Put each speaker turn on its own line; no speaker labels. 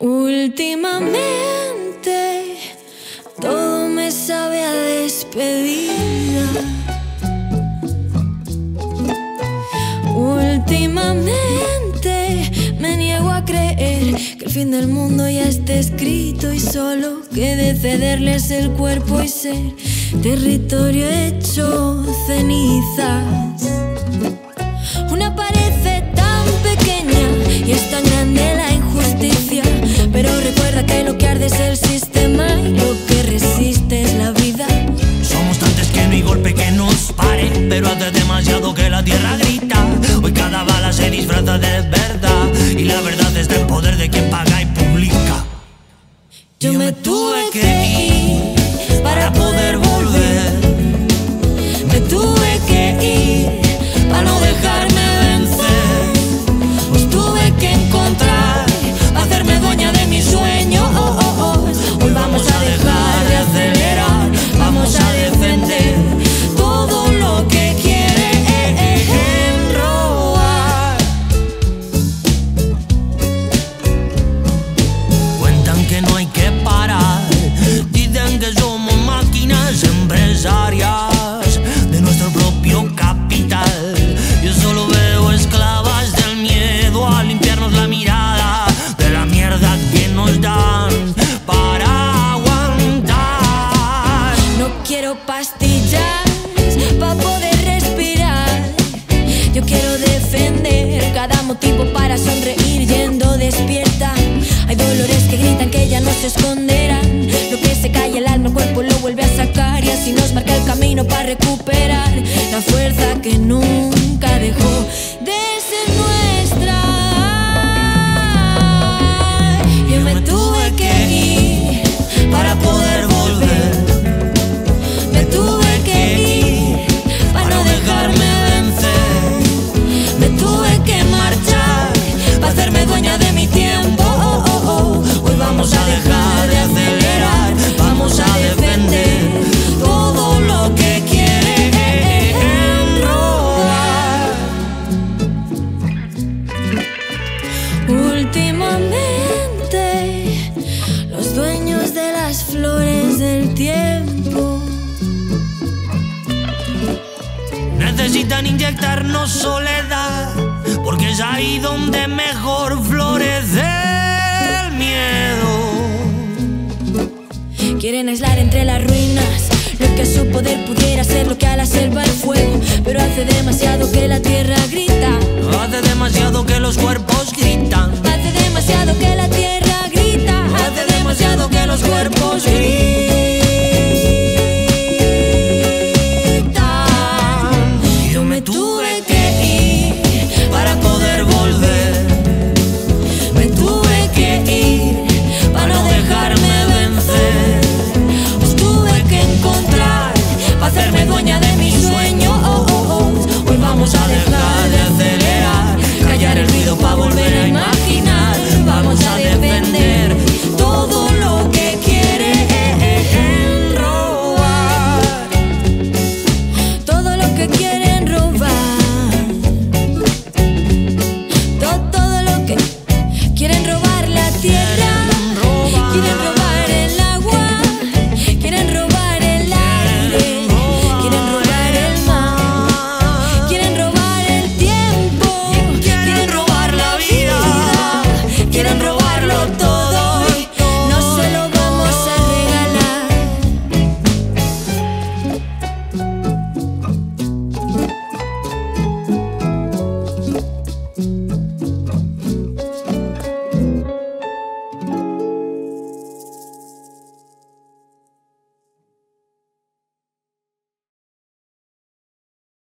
Últimamente todo me sabe a despedida. Últimamente me niego a creer que el fin del mundo ya esté escrito y solo quede cederles el cuerpo y ser territorio hecho cenizas.
Disfraza de verdad y la verdad está en poder de quien paga y publica.
Yo me tuve se esconderán. Lo que se calla el alma, el cuerpo lo vuelve a sacar y así nos marca el camino para recuperar la fuerza que nunca flores del tiempo.
Necesitan inyectarnos soledad, porque es ahí donde mejor florece el miedo.
Quieren aislar entre las ruinas lo que a su poder pudiera ser lo que a la selva el tuve que para poder.